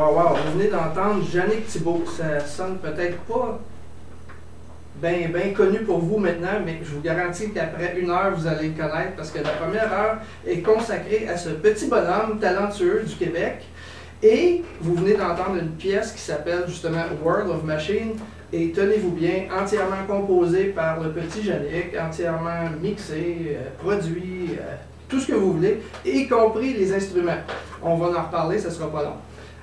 wow, wow. Vous venez d'entendre Yannick Thibault. Ça sonne peut-être pas bien connu pour vous maintenant, mais je vous garantis qu'après une heure, vous allez le connaître parce que la première heure est consacrée à ce petit bonhomme talentueux du Québec. Et vous venez d'entendre une pièce qui s'appelle justement World of Machine. Et tenez-vous bien, entièrement composée par le petit Yannick, entièrement mixé, euh, produit, euh, tout ce que vous voulez, y compris les instruments. On va en reparler, ce ne sera pas long.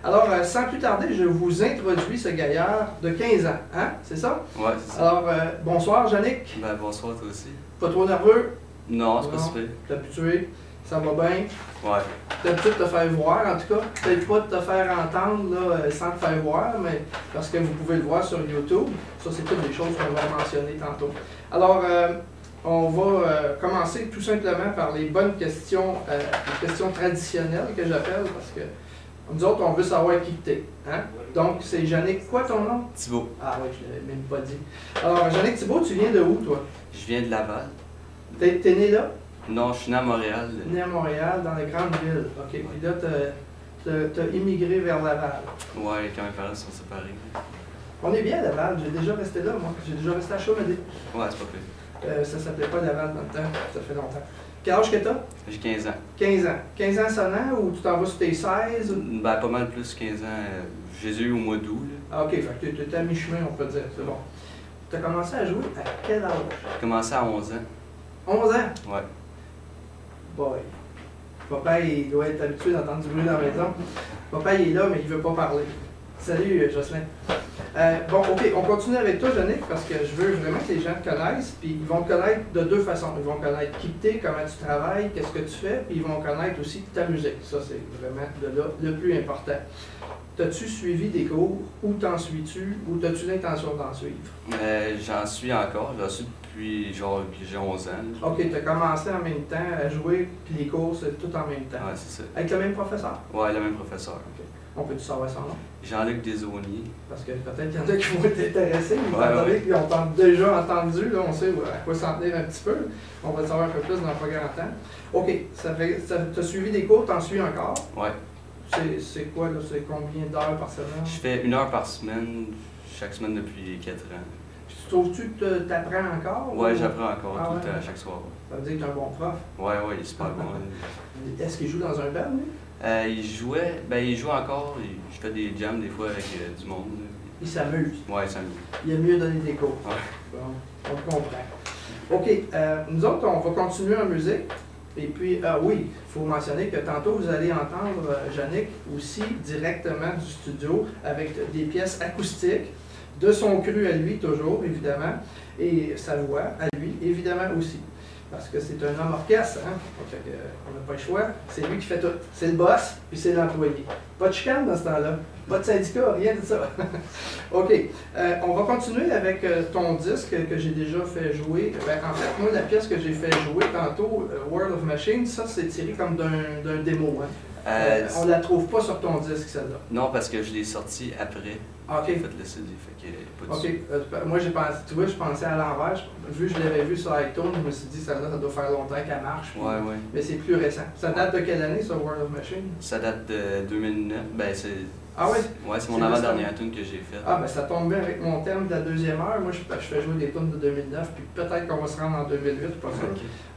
Alors, euh, sans plus tarder, je vous introduis ce gaillard de 15 ans. Hein? C'est ça? Ouais, c'est ça. Alors, euh, bonsoir, Yannick. Ben, bonsoir, toi aussi. Pas trop nerveux? Non, c'est pas super. T'es habitué? Ça va bien? Ouais. T'as l'habitude de te faire voir, en tout cas. Peut-être pas de te faire entendre là, euh, sans te faire voir, mais parce que vous pouvez le voir sur YouTube. Ça, c'est toutes des choses qu'on va mentionner tantôt. Alors, euh, on va euh, commencer tout simplement par les bonnes questions, euh, les questions traditionnelles que j'appelle, parce que nous autres, on veut savoir qui t'es. Hein? Donc, c'est Yannick. Quoi ton nom? Thibaut, Ah oui, je l'avais même pas dit. Alors, Yannick Thibault, tu viens de où, toi? je viens de Laval. T'es t'es né là? Non, je suis né à Montréal. Né à Montréal, dans les grandes villes. OK. Puis là, t'as- immigré vers Laval. Ouais, quand mes parents sont séparés. On est bien à Laval. J'ai déjà resté là, moi. J'ai déjà resté à Chaumédé. Ouais, c'est pas pire. Euh, ça s'appelait pas Laval dans le temps. Ça fait longtemps. Quel âge que t'as? J'ai 15 ans. 15 ans. 15 ans sonnant ou tu t'en vas sur tes 16? ou- Ben, pas mal plus 15 ans. euh, eu au mois d'août. Ah, OK. Fait que t'es- t'es à mi-chemin, on peut dire. C'est bon. T'as commencé à jouer à quel âge? J'ai commencé à 11 ans. 11 ans? Ouais. Boy. Papa, il doit être habitué d'entendre du bruit dans la maison. Papa, il est là, mais il veut pas parler. Salut, euh, Jocelyn. Euh, bon, OK, on continue avec toi, Yannick, parce que je veux vraiment que les gens te connaissent. Puis ils vont te connaître de deux façons. Ils vont connaître qui t'es, comment tu travailles, qu'est-ce que tu fais, puis ils vont connaître aussi ta musique. Ça, c'est vraiment de là le plus important. T'as-tu suivi des cours? Où t'en suis-tu? Ou t'as-tu l'intention d'en suivre? Euh, J'en suis encore. J'en suis depuis genre depuis j'ai 11 ans. là. OK, t'as commencé en même temps à jouer, puis les cours, c'est tout en même temps. Ouais, c'est ça. Avec le même professeur? Ouais, le même professeur. On peut-tu savoir son nom? Jean-Luc Desauniers. Parce que peut-être qu'il y en a qui vont être intéressés, mais étant donné qu'ils ont déjà entendu, là, on sait à quoi s'en tenir un petit peu. On va le savoir un peu plus dans pas grand temps. OK, ça fait, tu as suivi des cours, t'en suis encore? Ouais. C'est, c'est quoi, là? C'est combien d'heures par semaine? Je fais une heure par semaine, chaque semaine depuis 4 ans. Tu trouves-tu que te- t'apprends encore? Ouais, ou- j'apprends encore Ah tout ouais? le temps, chaque soir. Ça veut dire que t'es un bon prof. Ouais, ouais, il est super bon. Est-ce qu'il joue dans un band, lui? Euh, il jouait, ben il joue encore, il- je fais des jams des fois avec euh, du monde. là. Il s'amuse. Ouais, ça me Il aime mieux donner des cours. Ouais. Bon, on comprend. OK, euh, nous autres, on va continuer en musique. Et puis, ah oui, il faut mentionner que tantôt, vous allez entendre euh, Yannick aussi directement du studio avec des pièces acoustiques, de son cru à lui toujours, évidemment, et sa voix à lui, évidemment aussi. Parce que c'est un homme orchestre, hein? Euh, on n'a pas le choix. C'est lui qui fait tout. C'est le boss, puis c'est l'employé. Pas de chicane dans ce temps-là. Pas de syndicat, rien de ça. OK. Euh, on va continuer avec euh, ton disque que j'ai déjà fait jouer. Ben, en fait, moi, la pièce que j'ai fait jouer tantôt, World of Machine, ça, c'est tiré comme d'un démo. Hein? Euh, Euh, on la trouve pas sur ton disque, celle-là. Non, parce que je l'ai sorti après. J'ai OK. fait le CD, fait pas OK. Euh, moi, j'ai pensé, tu vois, je pensais à l'envers. Vu que je l'avais vu sur iTunes, je me suis dit, celle-là, ça doit faire longtemps qu'elle marche. puis- Ouais, ouais. Mais c'est plus récent. Ça date de quelle année, ça, World of Machine? Ça date de 2009. Ben, c'est. Ah ouais? Ouais, c'est mon avant-dernière tune que j'ai faite. Ah, ben ça tombe bien avec mon thème de la deuxième heure. Moi, je, je fais jouer des tunes de 2009, puis peut-être qu'on va se rendre en 2008, je suis pas sûr.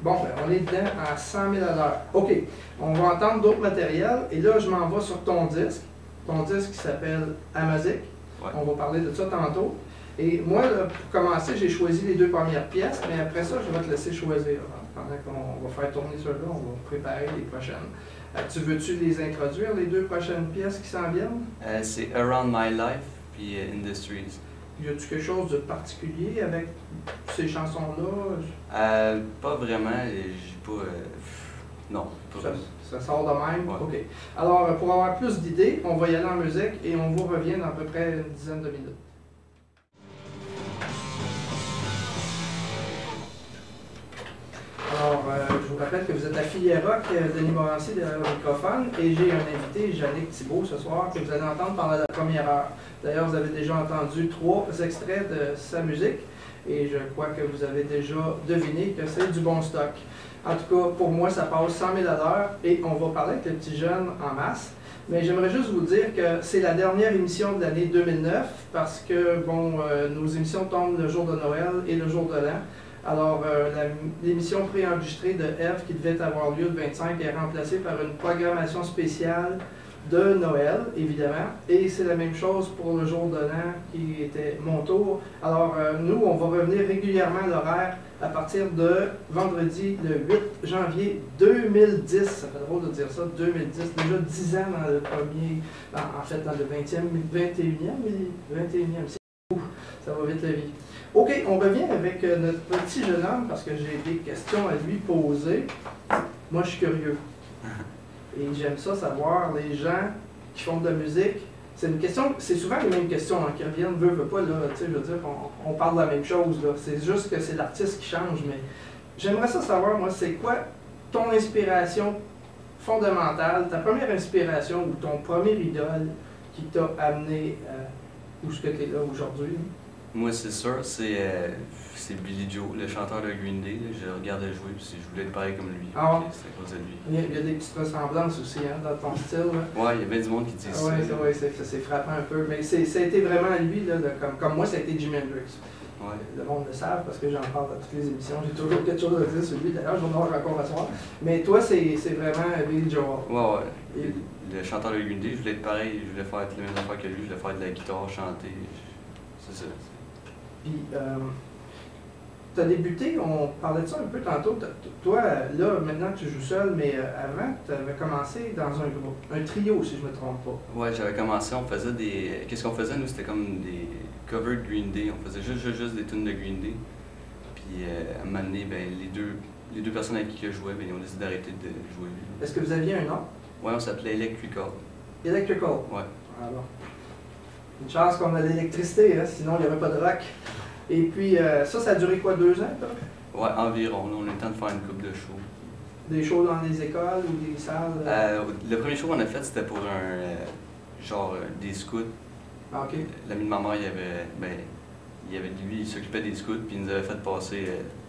Bon, ben, on est dedans à 100 000 à l'heure. OK, on va entendre d'autres matériels. Et là, je m'en vais sur ton disque. Ton disque qui s'appelle Amazic. Ouais. On va parler de ça tantôt. Et moi, là, pour commencer, j'ai choisi les deux premières pièces, mais après ça, je vais te laisser choisir. hein. Pendant qu'on va faire tourner ceux-là, on va préparer les prochaines. Tu veux-tu les introduire, les deux prochaines pièces qui s'en viennent? Euh, c'est Around My Life puis euh, Industries. Y a-tu quelque chose de particulier avec ces chansons-là? Euh, pas vraiment, j'ai pas. euh, non, pas Ça, ça sort de même? Ouais. OK. Alors, euh, pour avoir plus d'idées, on va y aller en musique et on vous revient dans à peu près une dizaine de minutes. Alors, rappelle que vous êtes affilié rock, euh, Denis Morancy derrière le microphone, et j'ai un invité, Yannick Thibault, ce soir, que vous allez entendre pendant la première heure. D'ailleurs, vous avez déjà entendu trois extraits de sa musique, et je crois que vous avez déjà deviné que c'est du bon stock. En tout cas, pour moi, ça passe 100 000 à l'heure et on va parler avec les petits jeunes en masse. Mais j'aimerais juste vous dire que c'est la dernière émission de l'année 2009 parce que, bon, euh, nos émissions tombent le jour de Noël et le jour de l'an. Alors, euh, l'émission préenregistrée de F qui devait avoir lieu le 25 est remplacée par une programmation spéciale de Noël, évidemment. Et c'est la même chose pour le jour de l'an qui était mon tour. Alors, euh, nous, on va revenir régulièrement à l'horaire à partir de vendredi le 8 janvier 2010. Ça fait drôle de dire ça, 2010. Déjà 10 ans dans le premier, en fait dans le 20e, 21e, mais 21e siècle. Ça va vite la vie. OK, on revient avec euh, notre petit jeune homme parce que j'ai des questions à lui poser. Moi, je suis curieux. Et j'aime ça savoir les gens qui font de la musique. C'est une question, c'est souvent les mêmes questions hein, qui reviennent, veut, veut pas, là, tu sais, je veux dire, on, parle de la même chose, là. C'est juste que c'est l'artiste qui change, mais j'aimerais ça savoir, moi, c'est quoi ton inspiration fondamentale, ta première inspiration ou ton premier idole qui t'a amené euh, où ce que tu es là aujourd'hui? Moi, c'est sûr, c'est euh, c'est Billy Joe, le chanteur de Green Day. là. Je le regardais jouer, puis je voulais être pareil comme lui. Ah ouais? C'est à cause de lui. Il y, a, il y a des petites ressemblances aussi hein, dans ton style. là. Ouais, il y a bien du monde qui dit Ah ça. ouais, c'est ouais, c'est- frappant un peu. Mais c'est- ça a été vraiment lui, là, de- comme, comme moi, ça a été Jimi Hendrix. Ouais. Le monde le savent parce que j'en parle dans toutes les émissions. J'ai toujours quelque chose à dire sur lui. D'ailleurs, je vais en avoir encore à soir. Mais toi, c'est vraiment Billy Joel. Ouais, ouais. Et- Le chanteur de Green Day, je voulais être pareil, je voulais faire les mêmes affaires que lui, je voulais faire de la guitare, chanter. C'est ça. Puis, euh, tu as débuté, on parlait de ça un peu tantôt. Toi, là, maintenant, tu joues seul, mais euh, avant, tu avais commencé dans un groupe, un trio, si je ne me trompe pas. Ouais, j'avais commencé, on faisait des. Qu'est-ce qu'on faisait, nous? C'était comme des covers de Green Day. On faisait juste, juste, juste des tunes de Green Day. Puis euh, à un moment donné, ben, les, deux, les deux personnes avec qui je jouais, ben, ils ont décidé d'arrêter de jouer. Est-ce que vous aviez un nom? Ouais, on s'appelait Electrical. Electrical. Ouais. Alors, une chance qu'on a l'électricité, hein, sinon il n'y aurait pas de rock. Et puis, euh, ça, ça a duré quoi, deux ans, toi? Ouais, environ. Là, on a eu le temps de faire une coupe de shows. Des shows dans les écoles ou des salles? euh? Le premier show qu'on a fait, c'était pour un. euh, genre euh, des scouts. Ah, OK. L'ami de ma mère, il avait. Ben, il avait lui, il s'occupait des scouts, puis il nous avait fait passer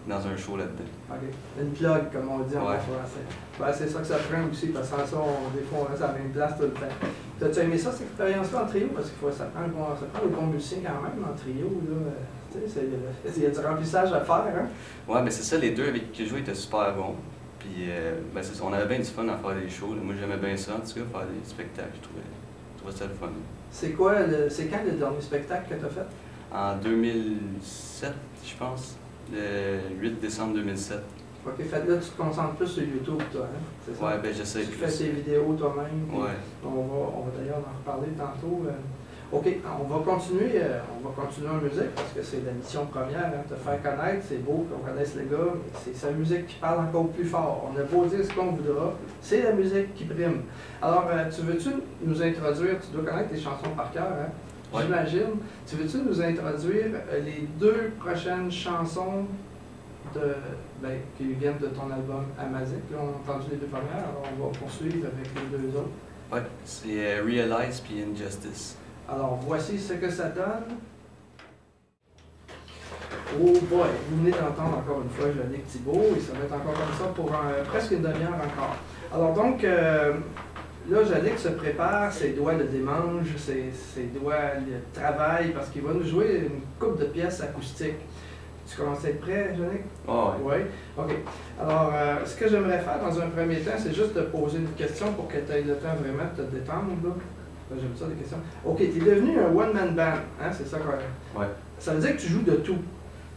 dans un show là-dedans. OK. Une plug, comme on dit en Ouais. français. Ben, c'est ça que ça prend aussi, parce que sans ça, on, des fois, on reste à la même place tout le temps. T'as-tu aimé ça, cette expérience-là en trio? Parce que ça prend, bon, ça prend le bon musicien quand même en trio. Là. Il y a du remplissage à faire. Hein? Ouais, mais c'est ça, les deux avec qui je jouais étaient super bons. Puis, euh, ben, c'est ça, on avait bien du fun à faire des shows. là. Moi, j'aimais bien ça, en tout cas, faire des spectacles. Je trouvais, je trouvais ça le fun. C'est quoi, le- c'est quand le dernier spectacle que tu as fait? En 2007, je pense, le 8 décembre 2007. OK, fait là, tu te concentres plus sur YouTube, toi, hein? C'est ça? Ouais, ben, j'essaie Tu fais plus. tes vidéos toi-même. Ouais. On va, on va d'ailleurs en reparler tantôt. euh. OK, on va continuer, euh, on va continuer en musique parce que c'est la mission première, hein, te faire connaître, c'est beau qu'on connaisse les gars, mais c'est sa musique qui parle encore plus fort. On a beau dire ce qu'on voudra, c'est la musique qui prime. Alors, euh, tu veux-tu nous introduire, tu dois connaître tes chansons par cœur, hein? Ouais. J'imagine. Tu veux-tu nous introduire euh, les deux prochaines chansons de, ben, qui viennent de ton album Amazic? Là, on a entendu les deux premières, alors on va poursuivre avec les deux autres. Ouais, c'est euh, Realize puis Injustice. Alors, voici ce que ça donne. Oh boy, vous venez d'entendre encore une fois Yannick Thibault et ça va être encore comme ça pour un- presque une demi-heure encore. Alors donc, euh, là, Yannick se prépare, ses doigts le démangent, ses, ses doigts le travaillent parce qu'il va nous jouer une coupe de pièces acoustiques. Tu commences à être prêt, Yannick? Oh, ouais. Oui? OK. Alors, euh, ce que j'aimerais faire dans un premier temps, c'est juste te poser une question pour que tu aies le temps vraiment de te détendre. là. J'aime ça, des questions. OK, tu es devenu un one-man band, hein? C'est ça qu'on... Ouais. Ça veut dire que tu joues de tout.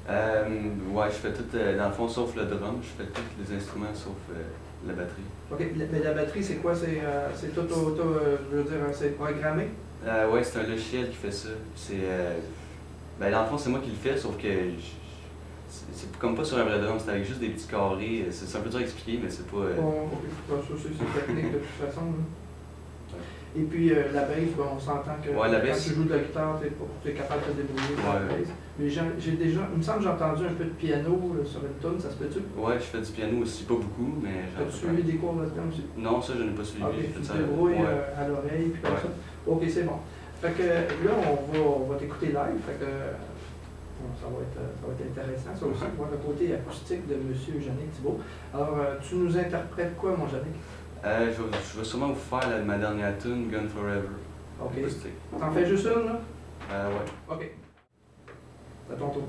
Euh, ouais, je fais tout, euh, dans le fond, sauf le drum, je fais tous les instruments sauf euh, la batterie. OK, la- mais la batterie, c'est quoi? C'est euh, tout auto, euh, je veux dire, c'est programmé? Euh, ouais, c'est un logiciel qui fait ça. C'est. Euh, ben, dans le fond, c'est moi qui le fais, sauf que. c'est comme pas sur un vrai drum, c'est avec juste des petits carrés. C'est un peu dur à expliquer, mais c'est pas. euh, Bon, OK, ça, c'est technique de toute façon. là. Et puis euh, la base, on s'entend que quand tu joues de la guitare, tu es, capable de te débrouiller la base. Mais j'ai déjà, il me semble que j'ai entendu un peu de piano sur une tonne, ça se peut-tu? Ouais, je fais du piano aussi, pas beaucoup, mais As-tu suivi des cours là-dedans aussi? Non, ça, je n'ai pas suivi. Ah, okay, tu te débrouilles euh, à l'oreille, puis comme ça. Ok, c'est bon. Fait que là, on va, on va t'écouter live, fait que ça, va être, ça va être intéressant. Ça aussi, voir le côté acoustique de M. Jannick Thibault. Alors, euh, tu nous interprètes quoi, mon Jannick? Euh, je, vais, je, sûrement vous faire ma dernière tune, Gun Forever. Ok. T'en fais juste une, là? Euh, ouais. Ok. À ton.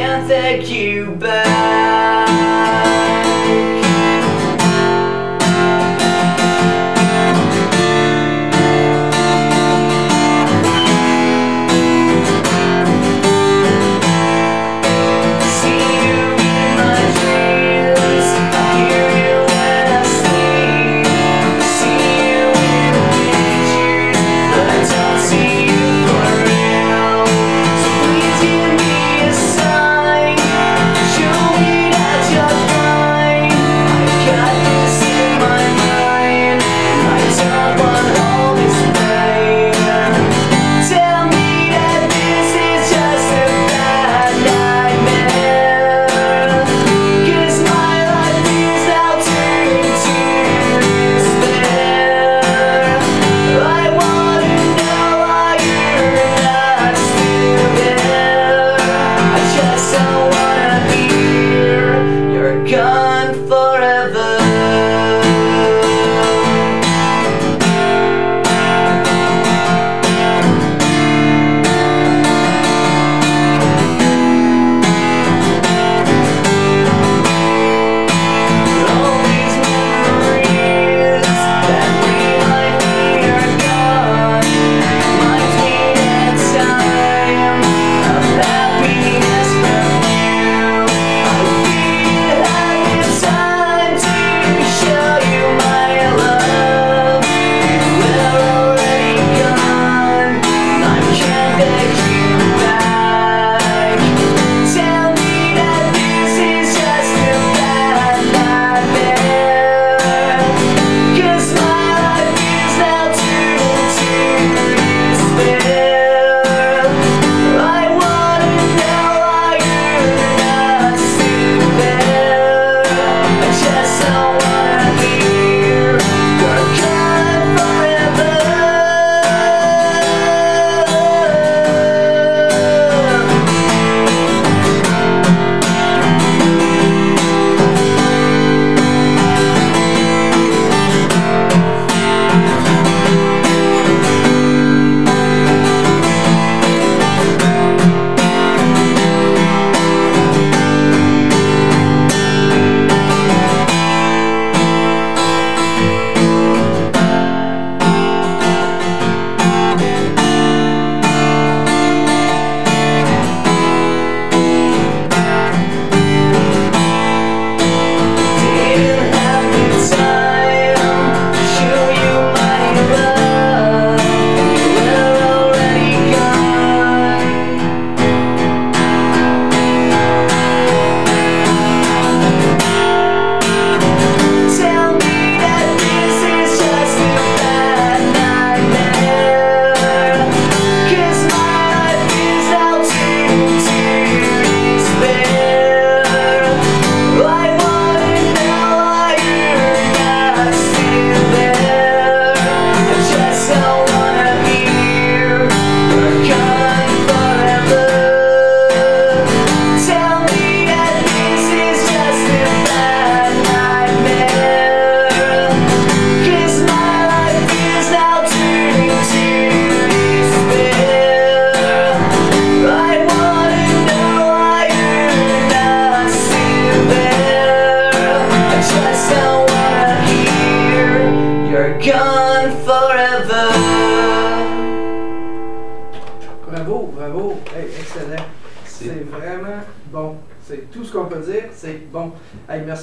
can't take you back.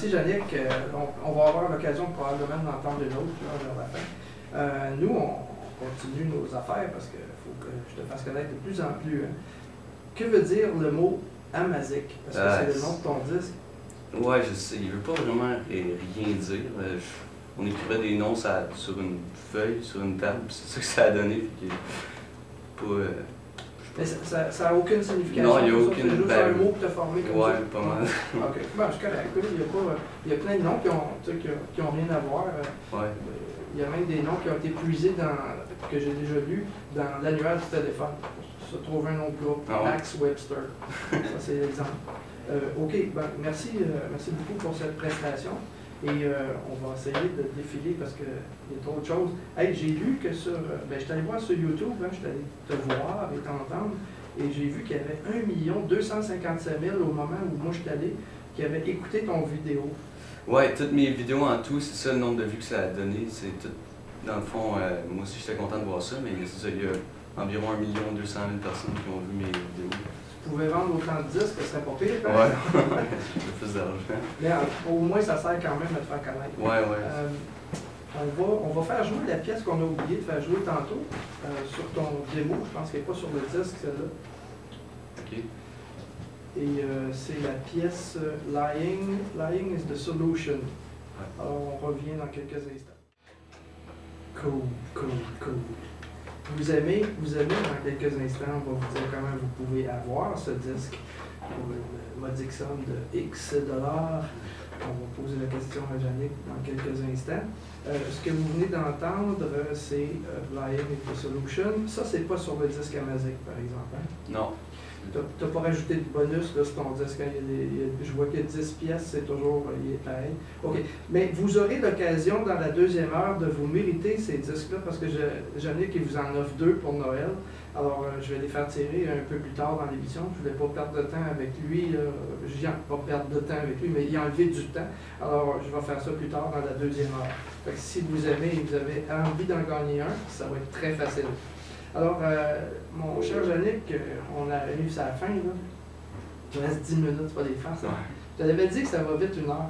merci, Yannick. Euh, on, va avoir l'occasion probablement d'entendre une autre là, vers la fin. Euh, nous, on continue nos affaires parce qu'il faut que je te fasse connaître de plus en plus. Hein. Que veut dire le mot Amazic? Parce que c'est le euh, nom de ton disque. Ouais, je sais. Il ne veut pas vraiment rien dire. On écrivait des noms sur, une feuille, sur une table, c'est ça que ça a donné. Puis, euh, mais ça- ça n'a aucune signification. Non, il y a pour aucune- C'est juste un mot que tu as formé comme ouais, ça. pas mal. OK. Bon, c'est correct. Écoute, Il y, a pas, il y a plein de noms qui ont, tu sais, qui ont, rien à voir. Euh, Ouais. Il y a même des noms qui ont été puisés dans, que j'ai déjà lus dans l'annuaire du téléphone. Se trouve un autre groupe, Ah ouais? Max Webster. Ça, c'est l'exemple. Euh, OK, ben, merci, euh, merci beaucoup pour cette prestation. Et euh, on va essayer de défiler parce qu'il y a trop de choses. Hey, j'ai lu que sur. euh, Ben, je suis voir sur YouTube, hein, je suis allé te voir et t'entendre. Et j'ai vu qu'il y avait 1 257 000 au moment où moi je suis allé qui avaient écouté ton vidéo. Ouais, toutes mes vidéos en tout, c'est ça le nombre de vues que ça a donné. C'est tout. Dans le fond, euh, moi aussi j'étais content de voir ça, mais ça, il y a environ 1 200 000 personnes qui ont vu mes vidéos. Tu pouvais vendre autant de disques, ce serait pas pire. hein? Ouais. Plus d'argent. Mais euh, au moins, ça sert quand même à te faire connaître. Ouais, ouais. Euh, on, va, on va faire jouer la pièce qu'on a oublié de faire jouer tantôt euh, sur ton démo. Je pense qu'elle n'est pas sur le disque, celle-là. Ok. Et euh, c'est la pièce Lying. Lying is the solution. Alors, on revient dans quelques instants. Cool, cool, cool. Vous aimez, vous aimez dans quelques instants, on va vous dire comment vous pouvez avoir ce disque pour une modique somme de X dollars. On va poser la question à Yannick dans quelques instants. Euh, ce que vous venez d'entendre, euh, c'est euh, the Solution. Ça, c'est pas sur le disque Amazic, par exemple. hein? Non. T'as t'as pas rajouté de bonus là, sur ton disque. il y a des- il a- je vois qu'il y a 10 pièces, c'est toujours euh, il est pareil. OK. Mais vous aurez l'occasion dans la deuxième heure de vous mériter ces disques-là parce que Jannick il vous en offre deux pour Noël. Alors, euh, je vais les faire tirer un peu plus tard dans l'émission. Je voulais pas perdre de temps avec lui. Je viens pas perdre de temps avec lui, mais y enlever du temps. Alors, je vais faire ça plus tard dans la deuxième heure. Fait si vous aimez et vous avez envie d'en gagner un, ça va être très facile. Alors, euh, mon cher Yannick, euh, on arrive à la fin, là. Il reste 10 minutes, pas les faire. ça. Je t'avais dit que ça va vite une heure.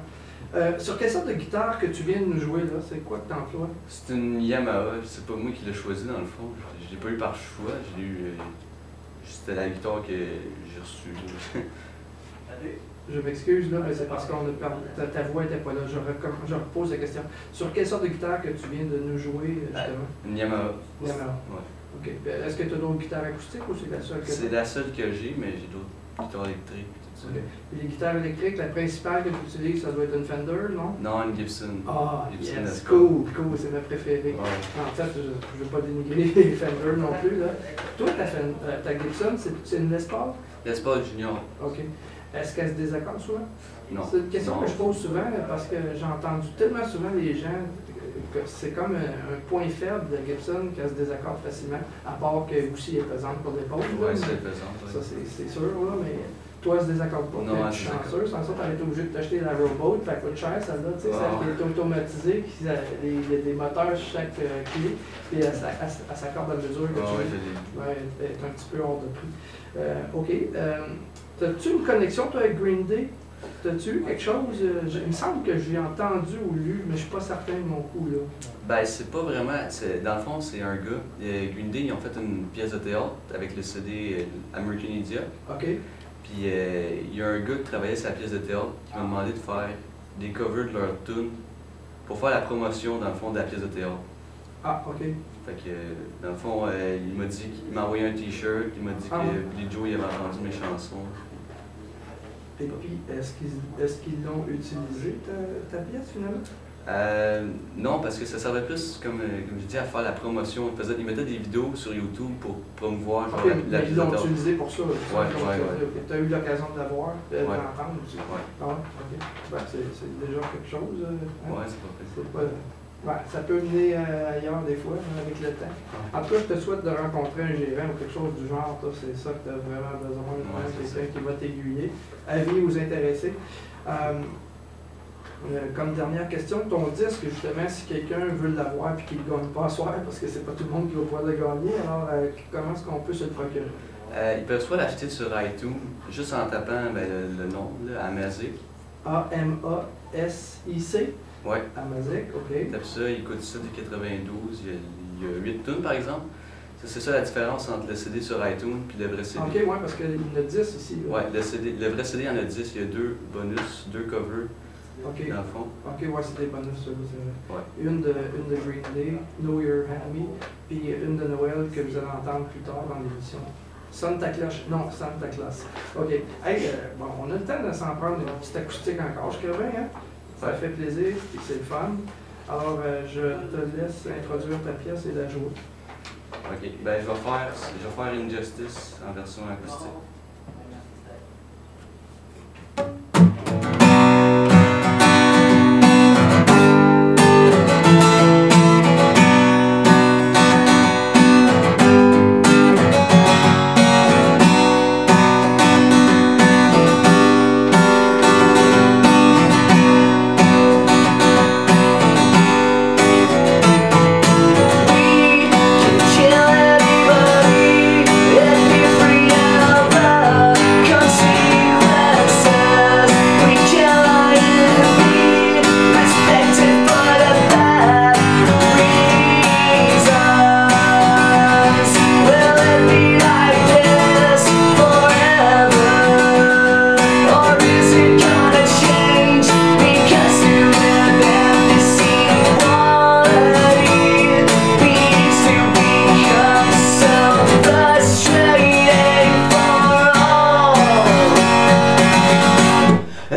Euh, sur quelle sorte de guitare que tu viens de nous jouer, là? C'est quoi que t'emploies? C'est une Yamaha, c'est pas moi qui l'ai choisi dans le fond. Je, je l'ai pas eu par choix, je l'ai eu. euh, C'était la guitare que j'ai reçue. Je m'excuse, là, mais c'est parce qu'on a perdu. Ta, ta voix n'était pas là. Je, recomm- je repose la question. Sur quelle sorte de guitare que tu viens de nous jouer, euh, justement? Une Yamaha. Yamaha. Ouais. OK. Est-ce que tu as d'autres guitares acoustiques ou c'est la seule que C'est la seule que j'ai, mais j'ai d'autres guitares électriques et tout ça. OK. Puis les guitares électriques, la principale que tu utilises, ça doit être une Fender, non? Non, une Gibson. Ah, Gibson yes, cool, cool, c'est ma préférée. Ouais. En fait, je ne veux pas dénigrer les Fender non plus. Là. Toi, ta, euh, ta Gibson, c'est une Les Paul? Les Paul Junior. OK. Est-ce qu'elle se désaccorde souvent? Non. C'est une question Non. que je pose souvent parce que j'ai entendu tellement souvent les gens c'est comme un, un point faible de Gibson qu'elle se désaccorde facilement, à part qu'elle aussi est pesante pour l'épaule. mais c'est pesant. ouais. Ça, c'est c'est sûr, là, mais toi, elle se désaccorde pas. Non, se désaccorde. chanceux. Sans ça, t'aurais été obligé de t'acheter la Rowboat, ça coûte cher, celle-là, tu sais, Ah, celle qui est automatisée, qui a des, il y a des moteurs sur chaque euh, clé, puis elle, s'accorde à mesure que tu je l'ai. Ouais, elle est un petit peu hors de prix. Euh, OK. Euh, T'as-tu une connexion, toi, avec Green Day? T'as-tu eu quelque chose? euh, il me semble que j'ai entendu ou lu, mais je suis pas certain de mon coup, là. Ben, c'est pas vraiment. Dans le fond, c'est un gars. euh, Green Day, ils ont fait une pièce de théâtre avec le CD euh, American Idiot. OK? Puis euh, il y a un gars qui travaillait sur la pièce de théâtre qui m'a demandé de faire des covers de leur tune pour faire la promotion, dans le fond, de la pièce de théâtre. Ah, OK. Fait que, dans le fond, euh, il m'a dit qu'il m'a envoyé un t-shirt, il m'a dit Ah que. Billy Joe il avait entendu mes chansons. Et puis, est-ce qu'ils est qu'ils l'ont utilisé, ta, ta pièce, finalement? Euh, non, parce que ça servait plus, comme, euh, comme je dis, à faire la promotion. Ils, faisaient, ils mettaient des vidéos sur YouTube pour promouvoir genre, la, la ils de l'ont utilisé pour ça. Ouais, ouais, Tu as eu l'occasion de la voir, de Ouais. l'entendre aussi? Ouais, Ah ouais, OK. Ben, c'est déjà quelque chose. euh, hein? ouais, c'est pas. Ouais, ça peut venir euh, ailleurs des fois, hein, avec le temps. En tout cas, je te souhaite de rencontrer un gérant ou quelque chose du genre. C'est ça que tu as vraiment besoin, Ouais, c'est quelqu'un qui va t'aiguiller. Avis aux intéressés. Euh, euh, comme dernière question, ton disque, justement, si quelqu'un veut l'avoir et qu'il ne le gagne pas à soir, parce que c'est pas tout le monde qui va pouvoir le gagner, alors comment est-ce qu'on peut se le procurer? Ils peuvent soit l'acheter sur iTunes, juste en tapant ben, le, le nom, là, Amazic. A-M-A-S-I-C. Ouais. à Mazik, ok. Tape ça, il coûte ça des 92. Il y a, il y a 8 tunes par exemple. C'est ça la différence entre le CD sur iTunes et le vrai CD. Ok, ouais, parce qu'il y en a 10 ici. là. Ouais, le, CD, le vrai CD, il y en a 10. Il y a deux bonus, deux covers dans le fond. ok, ouais, c'est des bonus, ça. Ouais. Une de, une de Green Day, Know Your Enemy, puis une de Noël que vous allez entendre plus tard dans l'émission. Santa Claus, non, Santa Claus. Ok, hey, euh, bon, on a le temps de s'en prendre une petite acoustique encore, je crevais, hein? Ça fait plaisir, puis c'est le fun. Alors, euh, je te laisse introduire ta pièce et la jouer. Ok, ben je vais faire, je vais faire Injustice en version acoustique.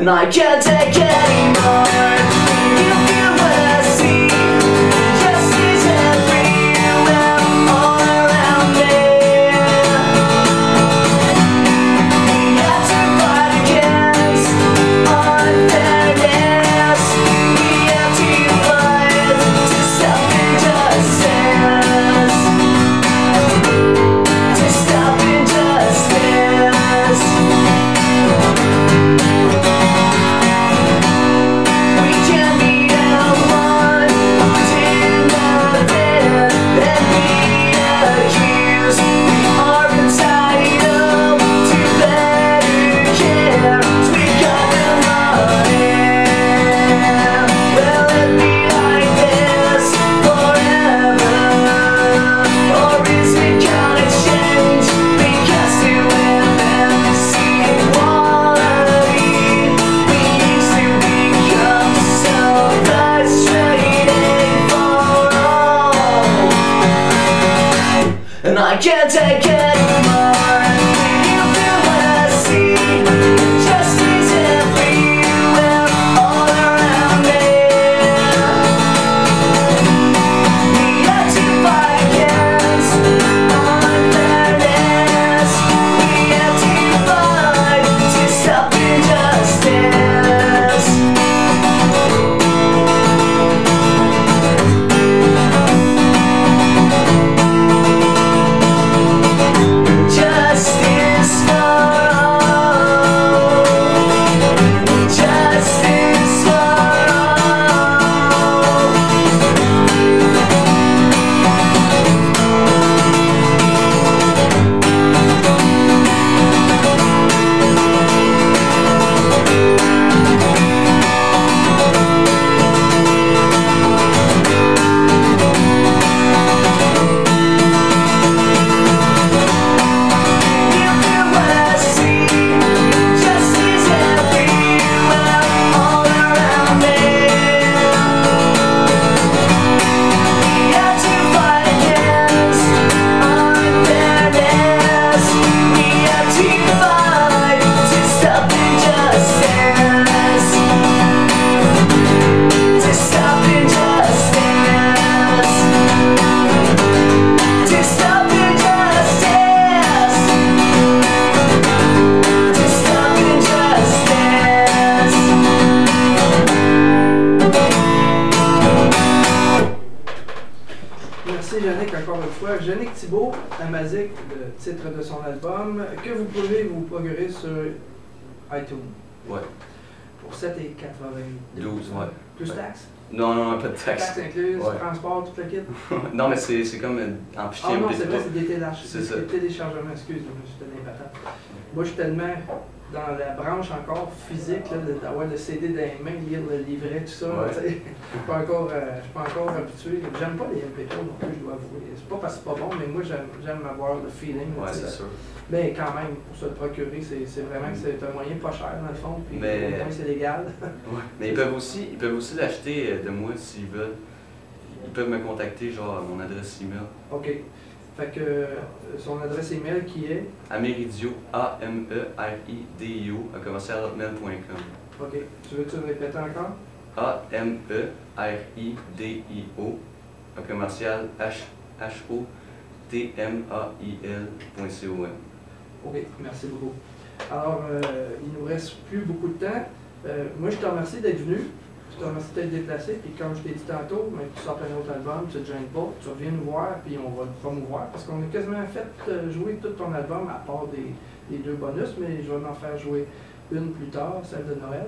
And I can't take anymore. Titre de son album, que vous pouvez vous procurer sur iTunes Ouais. pour 7,92. 12, ouais. Plus Ouais. taxes? Non, non, pas de taxe. Taxes incluses, Ouais. transport, tout le kit? non, mais c'est c'est comme euh, en Ah non, MP3. c'est vrai, c'est des téléchargements. Excuse, je me suis donné les patates. Moi, je suis tellement dans la branche encore physique, d'avoir le CD dans les mains, lire le livret, tout ça. Ouais. Je suis pas encore, euh, suis pas encore habitué. J'aime pas les MP3 non plus, je dois avouer. C'est pas parce que c'est pas bon, mais moi j'aime avoir le feeling. Ouais, c'est sûr. Mais quand même, pour se le procurer, c'est vraiment que c'est un moyen pas cher dans le fond, puis Mais- c'est légal. Ouais. Mais ils peuvent aussi, ils peuvent aussi l'acheter euh, de moi s'ils veulent. Ils peuvent me contacter genre à mon adresse email. OK. Fait que euh, son adresse email qui est? Ameridio, A-M-E-R-I-D-I-O, à commercialhotmail.com. OK. Tu veux-tu le répéter encore? A-M-E-R-I-D-I-O, à commercial H-O-T-M-A-I-L.com. OK, merci beaucoup. Alors, euh, il nous reste plus beaucoup de temps. Euh, moi, je te remercie d'être venu. Je te remercie d'être déplacé. Puis, comme je t'ai dit tantôt, mais tu sors un autre album, tu te gênes pas, tu reviens nous voir, puis on va te promouvoir. Parce qu'on a quasiment fait euh, jouer tout ton album, à part des, des deux bonus, mais je vais en faire jouer une plus tard, celle de Noël.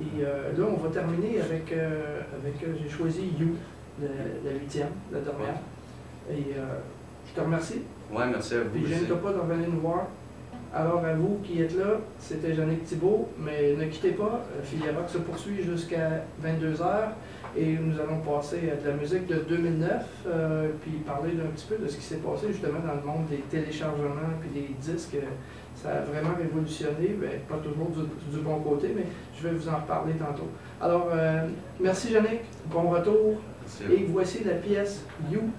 Et euh, là, on va terminer avec, euh, avec euh, j'ai choisi You, le- la huitième, la dernière. Et euh, je te remercie. Ouais, merci à vous. Puis gêne-toi pas de revenir nous voir. Alors à vous qui êtes là, c'était Jannick Thibault, mais ne quittez pas, euh, Filia Rock se poursuit jusqu'à 22h et nous allons passer à de la musique de 2009, euh, puis parler d'un petit peu de ce qui s'est passé justement dans le monde des téléchargements puis des disques. Ça a vraiment révolutionné, ben, pas toujours du, du bon côté, mais je vais vous en reparler tantôt. Alors, euh, merci Jannick, bon retour, Merci et voici la pièce You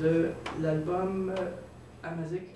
de l'album Amazic